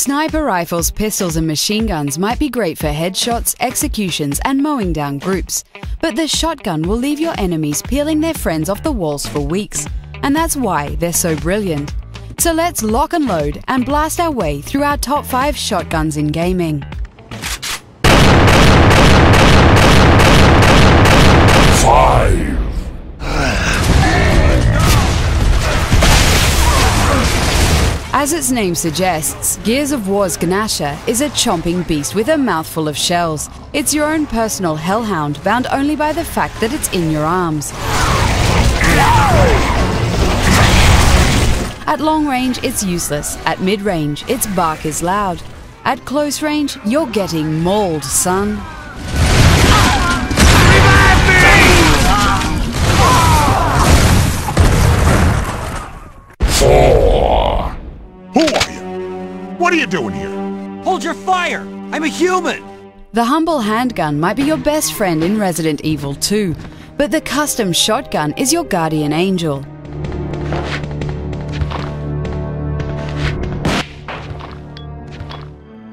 Sniper rifles, pistols, and machine guns might be great for headshots, executions, and mowing down groups, but the shotgun will leave your enemies peeling their friends off the walls for weeks, and that's why they're so brilliant. So let's lock and load and blast our way through our top 5 shotguns in gaming. Five. As its name suggests, Gears of War's Gnasher is a chomping beast with a mouthful of shells. It's your own personal hellhound, bound only by the fact that it's in your arms. At long range, it's useless. At mid range, its bark is loud. At close range, you're getting mauled, son. What are you doing here? Hold your fire! I'm a human! The humble handgun might be your best friend in Resident Evil 2, but the custom shotgun is your guardian angel.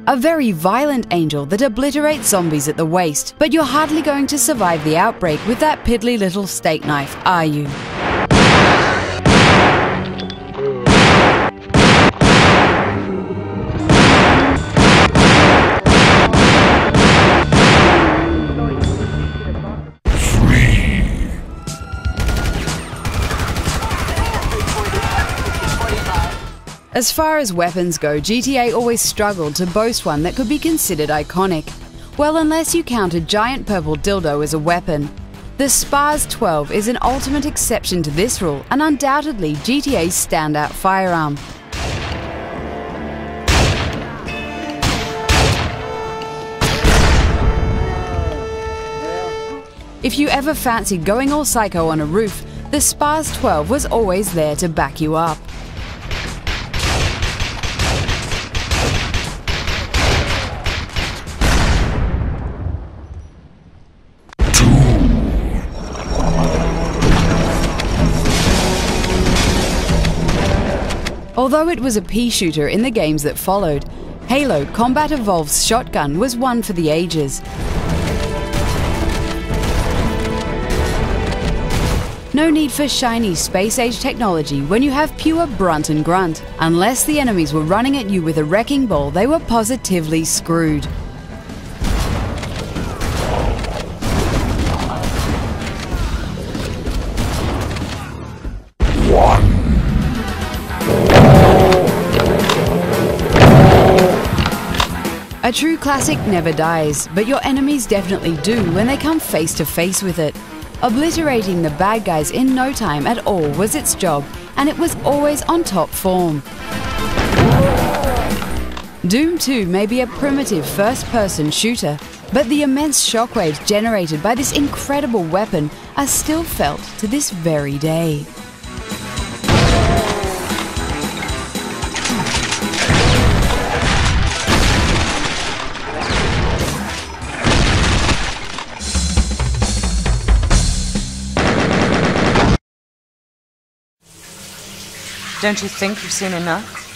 A very violent angel that obliterates zombies at the waist, but you're hardly going to survive the outbreak with that piddly little steak knife, are you? As far as weapons go, GTA always struggled to boast one that could be considered iconic. Well, unless you count a giant purple dildo as a weapon. The SPAS 12 is an ultimate exception to this rule and undoubtedly GTA's standout firearm. If you ever fancied going all psycho on a roof, the SPAS 12 was always there to back you up. Although it was a pea shooter in the games that followed, Halo Combat Evolved's shotgun was one for the ages. No need for shiny space age technology when you have pure brunt and grunt. Unless the enemies were running at you with a wrecking ball, they were positively screwed. A true classic never dies, but your enemies definitely do when they come face to face with it. Obliterating the bad guys in no time at all was its job, and it was always on top form. Doom 2 may be a primitive first person shooter, but the immense shockwaves generated by this incredible weapon are still felt to this very day. Don't you think you've seen enough?